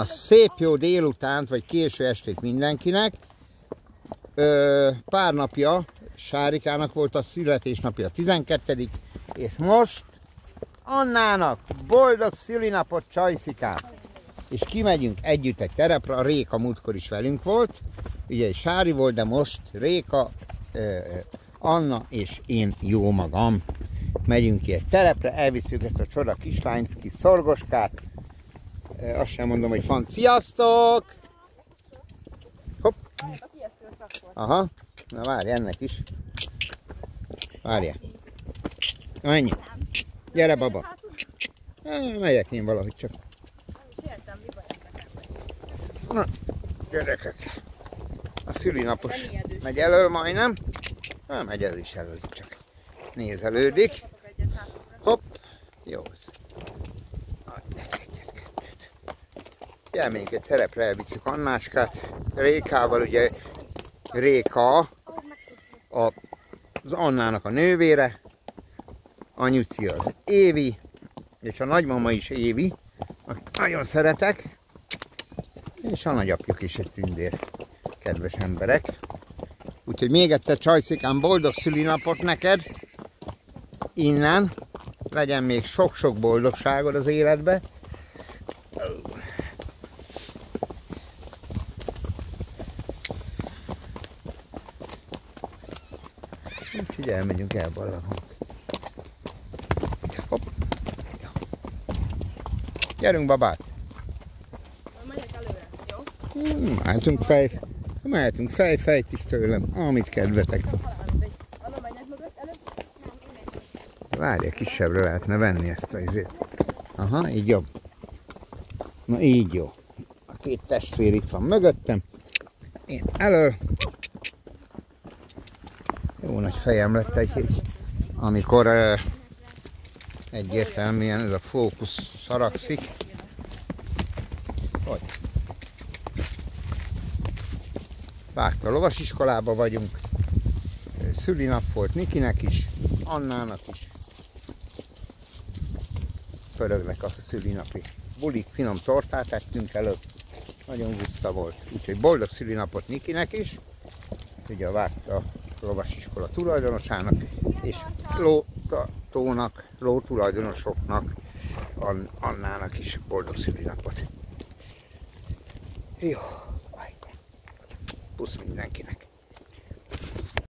A szép jó délutánt, vagy késő estét mindenkinek. Ö, pár napja Sárikának volt a születésnapja, a 12 és most Annának boldog szülinapot Csajszikán. És kimegyünk együtt egy terepre, a Réka múltkor is velünk volt, ugye Sári volt, de most Réka, ö, Anna és én jó magam. Megyünk ki egy terepre, elviszünk ezt a csoda kislányt, kis szorgoskát, azt sem mondom, hogy fan. Sziasztok! Hopp! Aha, na várj, ennek is. Várjál. Menj. Gyere, baba. Megyek én valahogy csak. Na, gyerekek. A szülinapos megy elől majdnem. Na, megy ez is elől, csak nézelődik. Hopp, jó. Elmegyünk egy terepre, elviszük Annáskát. Rékával, ugye Réka a, az Annának a nővére, anyuci az Évi, és a nagymama is Évi, akit nagyon szeretek, és a nagyapjuk is egy tündér, kedves emberek. Úgyhogy még egyszer Csajszikán boldog szülinapot neked, innen, legyen még sok-sok boldogságod az életbe, Úgyhogy elmegyünk el valahol. Hopp. Gyerünk babát! Megyek előre, jó? Hmm, mehetünk fej, mehetünk fej, fejt is tőlem, amit kedvetek. Anna, menjek mögött előtt? Várj, kisebbre lehetne venni ezt az izét. Aha, így jobb. Na így jó. A két testvér itt van mögöttem. Én elől. Jó nagy fejem lett egy, egy amikor uh, egyértelműen ez a fókusz szarakszik. Hogy? Vágta lovasiskolába vagyunk. Szülinap volt Nikinek is, Annának is. Pörögnek a szülinapi bulik, finom tortát ettünk előtt. Nagyon guszta volt. Úgyhogy boldog szülinapot Nikinek is. Ugye vágta lovasiskola tulajdonosának, és lótónak, ló tulajdonosoknak, Annának is boldog szülinapot. Jó, pusz mindenkinek.